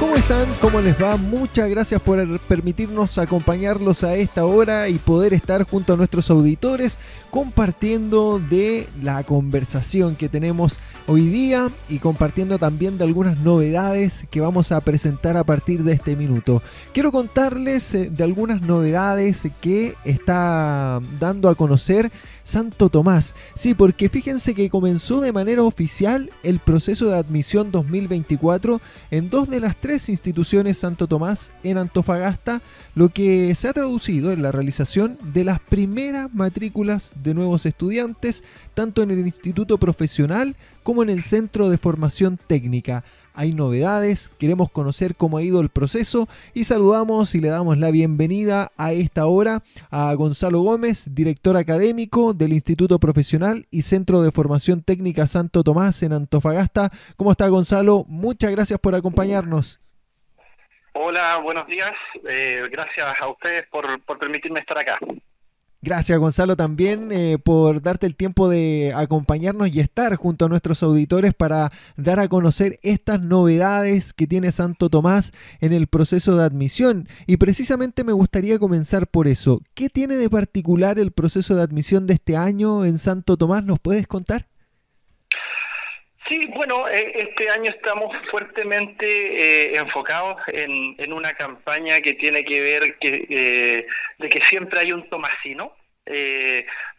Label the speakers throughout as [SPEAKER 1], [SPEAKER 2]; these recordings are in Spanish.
[SPEAKER 1] ¿Cómo están? ¿Cómo les va? Muchas gracias por permitirnos acompañarlos a esta hora y poder estar junto a nuestros auditores compartiendo de la conversación que tenemos hoy día y compartiendo también de algunas novedades que vamos a presentar a partir de este minuto. Quiero contarles eh, de algunas novedades que está dando a conocer Santo Tomás. Sí, porque fíjense que comenzó de manera oficial el proceso de admisión 2024 en dos de las tres instituciones Santo Tomás en Antofagasta, lo que se ha traducido en la realización de las primeras matrículas de nuevos estudiantes, tanto en el Instituto Profesional como en el Centro de Formación Técnica hay novedades, queremos conocer cómo ha ido el proceso y saludamos y le damos la bienvenida a esta hora a Gonzalo Gómez, director académico del Instituto Profesional y Centro de Formación Técnica Santo Tomás en Antofagasta. ¿Cómo está Gonzalo? Muchas gracias por acompañarnos.
[SPEAKER 2] Hola, buenos días. Eh, gracias a ustedes por, por permitirme estar acá.
[SPEAKER 1] Gracias Gonzalo también eh, por darte el tiempo de acompañarnos y estar junto a nuestros auditores para dar a conocer estas novedades que tiene Santo Tomás en el proceso de admisión. Y precisamente me gustaría comenzar por eso. ¿Qué tiene de particular el proceso de admisión de este año en Santo Tomás? ¿Nos puedes contar?
[SPEAKER 2] Sí, bueno, eh, este año estamos fuertemente eh, enfocados en, en, una campaña que tiene que ver que, eh, de que siempre hay un tomasino.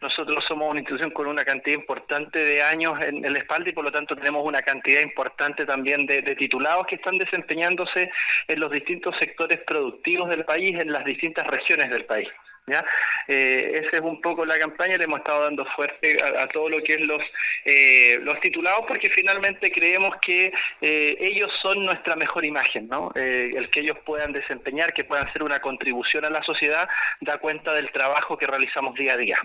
[SPEAKER 2] nosotros somos una institución con una cantidad importante de años en el espalda y por lo tanto tenemos una cantidad importante también de, de titulados que están desempeñándose en los distintos sectores productivos del país, en las distintas regiones del país. ¿Ya? Eh, esa es un poco la campaña, le hemos estado dando fuerte a, todo lo que es los, eh, los titulados porque finalmente creemos que eh, ellos son nuestra mejor imagen, ¿no? el que ellos puedan desempeñar, que puedan hacer una contribución a la sociedad, da cuenta del trabajo que realizamos día a día.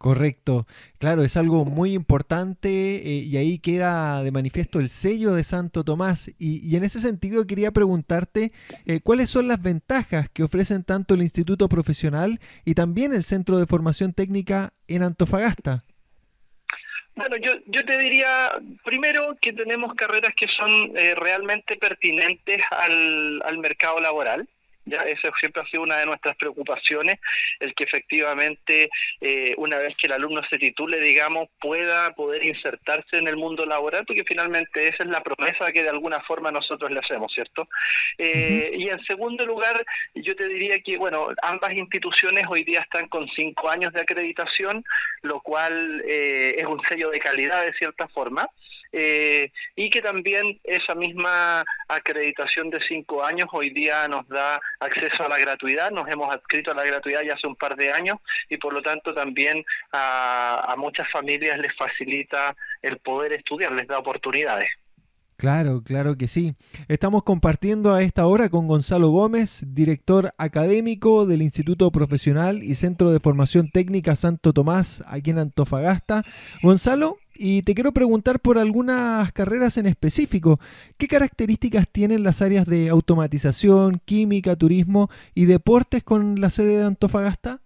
[SPEAKER 1] Correcto, claro, es algo muy importante eh, y ahí queda de manifiesto el sello de Santo Tomás. Y, en ese sentido quería preguntarte eh, cuáles son las ventajas que ofrecen tanto el Instituto Profesional y también el Centro de Formación Técnica en Antofagasta.
[SPEAKER 2] Bueno, yo, yo te diría primero que tenemos carreras que son eh, realmente pertinentes al, al mercado laboral. Ya, eso siempre ha sido una de nuestras preocupaciones, el que efectivamente eh, una vez que el alumno se titule, digamos, pueda poder insertarse en el mundo laboral, porque finalmente esa es la promesa que de alguna forma nosotros le hacemos, ¿cierto? Eh, y en segundo lugar, yo te diría que, bueno, ambas instituciones hoy día están con cinco años de acreditación, lo cual eh, es un sello de calidad de cierta forma. Eh, y que también esa misma acreditación de cinco años hoy día nos da acceso a la gratuidad, nos hemos adscrito a la gratuidad ya hace un par de años y por lo tanto también a, a muchas familias les facilita el poder estudiar, les da oportunidades.
[SPEAKER 1] Claro, claro que sí. Estamos compartiendo a esta hora con Gonzalo Gómez, director académico del Instituto Profesional y Centro de Formación Técnica Santo Tomás, aquí en Antofagasta. Gonzalo, y te quiero preguntar por algunas carreras en específico. ¿Qué características tienen las áreas de automatización, química, turismo y deportes con la sede de Antofagasta?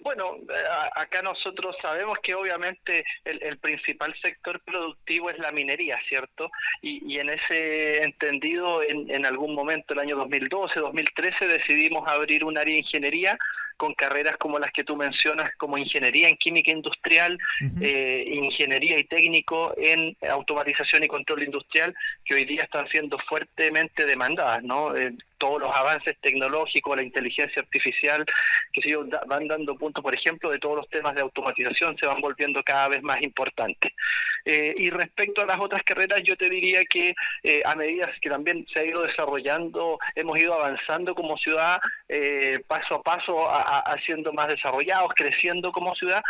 [SPEAKER 2] Bueno, eh, acá nosotros sabemos que obviamente el, principal sector productivo es la minería, ¿cierto? Y, en ese entendido, en, en, algún momento, el año 2012, 2013, decidimos abrir un área de ingeniería con carreras como las que tú mencionas, como ingeniería en química industrial, eh, ingeniería y técnico en automatización y control industrial, que hoy día están siendo fuertemente demandadas, ¿no? Eh, todos los avances tecnológicos, la inteligencia artificial, que se van dando puntos, por ejemplo, de todos los temas de automatización se van volviendo cada vez más importantes. Eh, y respecto a las otras carreras, yo te diría que eh, a medida que también se ha ido desarrollando, hemos ido avanzando como ciudad, eh, paso a paso, haciendo más desarrollados, creciendo como ciudad,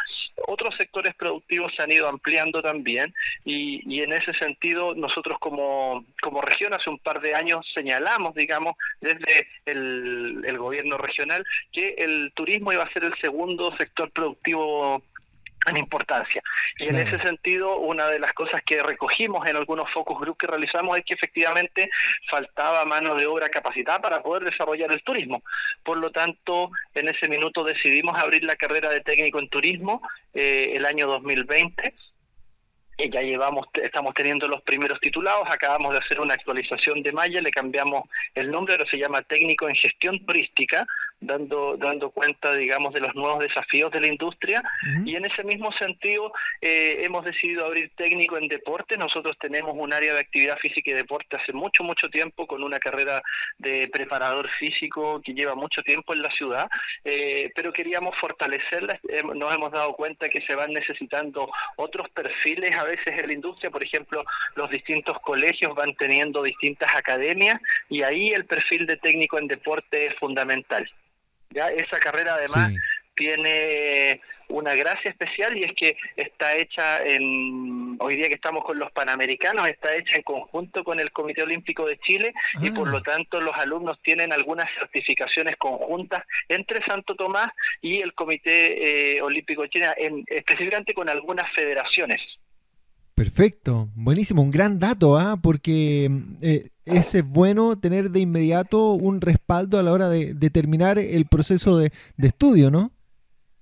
[SPEAKER 2] otros sectores productivos se han ido ampliando también y, y en ese sentido nosotros como, como región hace un par de años señalamos, digamos, desde el, el gobierno regional que el turismo iba a ser el segundo sector productivo en importancia. Y en ese sentido, una de las cosas que recogimos en algunos focus group que realizamos es que efectivamente faltaba mano de obra capacitada para poder desarrollar el turismo. Por lo tanto, en ese minuto decidimos abrir la carrera de técnico en turismo eh, el año 2020 ya llevamos, estamos teniendo los primeros titulados, acabamos de hacer una actualización de Maya, le cambiamos el nombre, ahora se llama técnico en gestión turística, dando, dando cuenta, digamos, de los nuevos desafíos de la industria. Y en ese mismo sentido, eh, hemos decidido abrir técnico en deporte. Nosotros tenemos un área de actividad física y deporte hace mucho, mucho tiempo, con una carrera de preparador físico que lleva mucho tiempo en la ciudad, eh, pero queríamos fortalecerla. Nos hemos dado cuenta que se van necesitando otros perfiles a veces en la industria, por ejemplo, los distintos colegios van teniendo distintas academias y ahí el perfil de técnico en deporte es fundamental. Ya esa carrera además tiene una gracia especial y es que está hecha en hoy día que estamos con los panamericanos está hecha en conjunto con el Comité Olímpico de Chile y por lo ah. tanto los alumnos tienen algunas certificaciones conjuntas entre Santo Tomás y el Comité eh, Olímpico de Chile en, específicamente con algunas federaciones
[SPEAKER 1] Perfecto, buenísimo, un gran dato, ¿ah? porque eh, es bueno tener de inmediato un respaldo a la hora de, terminar el proceso de, de, estudio, ¿no?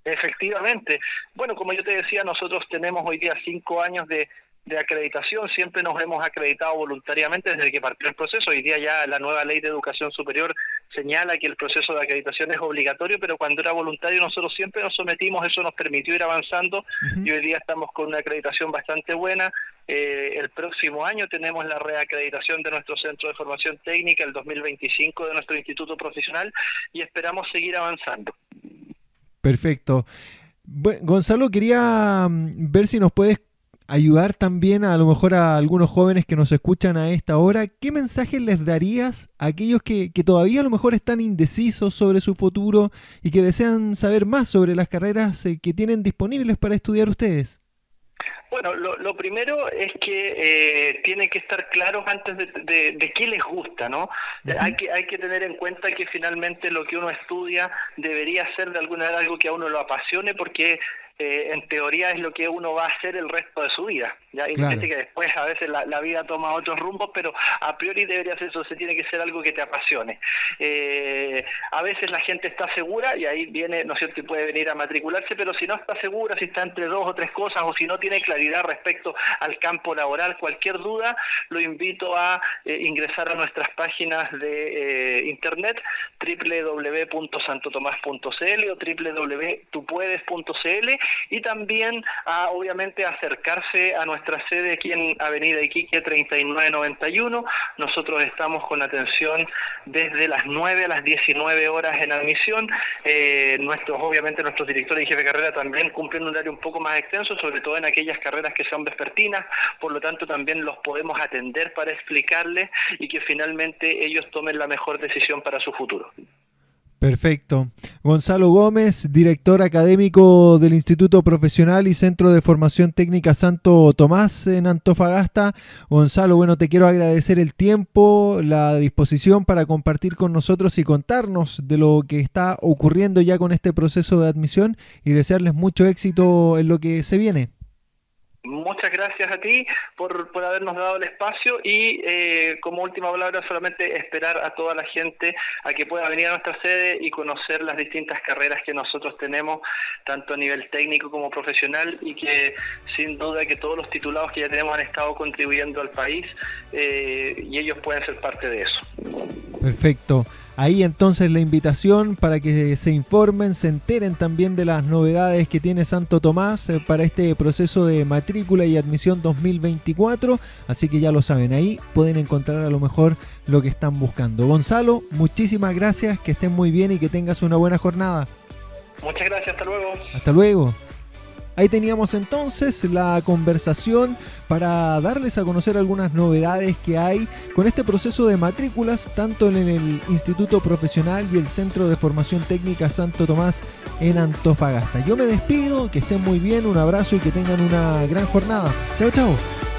[SPEAKER 2] Efectivamente. Bueno, como yo te decía, nosotros tenemos hoy día cinco años de, de acreditación, siempre nos hemos acreditado voluntariamente desde que partió el proceso. Hoy día ya la nueva ley de educación superior señala que el proceso de acreditación es obligatorio, pero cuando era voluntario nosotros siempre nos sometimos, eso nos permitió ir avanzando y hoy día estamos con una acreditación bastante buena. Eh, el próximo año tenemos la reacreditación de nuestro centro de formación técnica, el 2025 de nuestro instituto profesional y esperamos seguir avanzando.
[SPEAKER 1] Perfecto. Gonzalo, quería mm, ver si nos puedes ayudar también a, lo mejor a algunos jóvenes que nos escuchan a esta hora, ¿qué mensaje les darías a aquellos que, todavía a lo mejor están indecisos sobre su futuro y que desean saber más sobre las carreras eh, que tienen disponibles para estudiar ustedes?
[SPEAKER 2] Bueno, lo, primero es que eh, tiene que estar claros antes de, qué les gusta, ¿no? Hay que hay que tener en cuenta que finalmente lo que uno estudia debería ser de alguna manera algo que a uno lo apasione porque eh, en teoría es lo que uno va a hacer el resto de su vida. Ya que después a veces la, vida toma otros rumbos, pero a priori debería ser eso, se tiene que ser algo que te apasione. Eh, a veces la gente está segura y ahí viene, ¿no es cierto?, y puede venir a matricularse, pero si no está segura, si está entre dos o tres cosas o si no tiene claridad respecto al campo laboral, cualquier duda, lo invito a eh, ingresar a nuestras páginas de internet www.santotomás.cl o www.tupuedes.cl y también a, obviamente, acercarse a nuestra sede aquí en Avenida Iquique 3991. Nosotros estamos con atención desde las 9 a las 19 horas en admisión. Eh, nuestros, obviamente nuestros directores y jefe de carrera también cumplen un horario un poco más extenso, sobre todo en aquellas carreras que son vespertinas, por lo tanto también los podemos atender para explicarles y que finalmente ellos tomen la mejor decisión para su futuro.
[SPEAKER 1] Perfecto. Gonzalo Gómez, director académico del Instituto Profesional y Centro de Formación Técnica Santo Tomás en Antofagasta. Gonzalo, bueno, te quiero agradecer el tiempo, la disposición para compartir con nosotros y contarnos de lo que está ocurriendo ya con este proceso de admisión y desearles mucho éxito en lo que se viene.
[SPEAKER 2] Muchas gracias a ti por, por habernos dado el espacio y eh, como última palabra solamente esperar a toda la gente a que pueda venir a nuestra sede y conocer las distintas carreras que nosotros tenemos, tanto a nivel técnico como profesional y que sin duda que todos los titulados que ya tenemos han estado contribuyendo al país eh, y ellos pueden ser parte de eso.
[SPEAKER 1] Perfecto. Ahí entonces la invitación para que se informen, se enteren también de las novedades que tiene Santo Tomás eh, para este proceso de matrícula y admisión 2024. Así que ya lo saben, ahí pueden encontrar a lo mejor lo que están buscando. Gonzalo, muchísimas gracias, que estén muy bien y que tengas una buena jornada.
[SPEAKER 2] Muchas gracias, hasta luego.
[SPEAKER 1] Hasta luego. Ahí teníamos entonces la conversación para darles a conocer algunas novedades que hay con este proceso de matrículas, tanto en el Instituto Profesional y el Centro de Formación Técnica Santo Tomás en Antofagasta. Yo me despido, que estén muy bien, un abrazo y que tengan una gran jornada. Chao, chao.